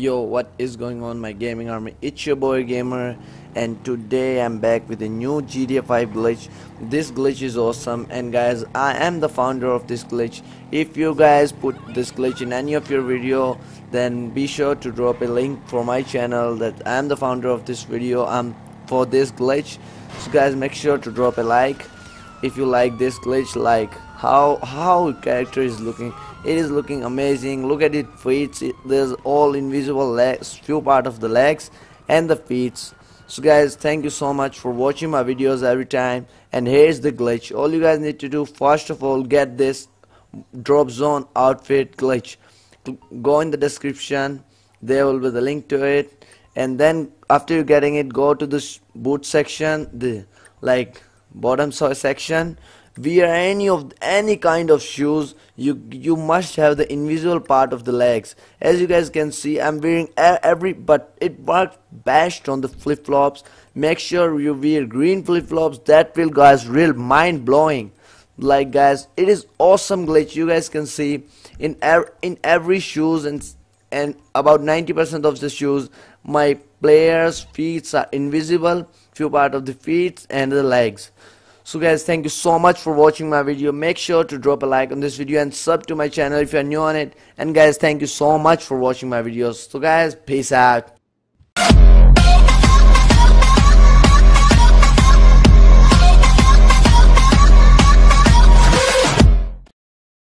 Yo, what is going on my gaming army? It's your boy gamer and today I'm back with a new GTA 5 glitch. This glitch is awesome and guys I am the founder of this glitch. If you guys put this glitch in any of your video then be sure to drop a link for my channel that I am the founder of this video um for this glitch. So guys make sure to drop a like if you like this glitch like how how character is looking. It is looking amazing. Look at it feet. There's all invisible legs few part of the legs and the feet. So guys thank you so much for watching my videos every time. And here's the glitch. All you guys need to do first of all get this drop zone outfit glitch. Go in the description. There will be the link to it. And then after you getting it go to this boot section the like bottom so section wear any of any kind of shoes you you must have the invisible part of the legs. As you guys can see i'm wearing every but it works best on the flip-flops. Make sure you wear green flip-flops. That will guys real mind-blowing. Like guys it is awesome glitch. You guys can see in er in every shoes and and about 90% of the shoes my players feet are invisible few part of the feet and the legs so guys thank you so much for watching my video. Make sure to drop a like on this video and sub to my channel if you're new on it. And guys thank you so much for watching my videos. So guys peace out